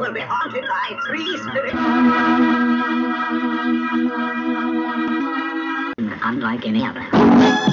will be haunted by three spirits. Unlike any other.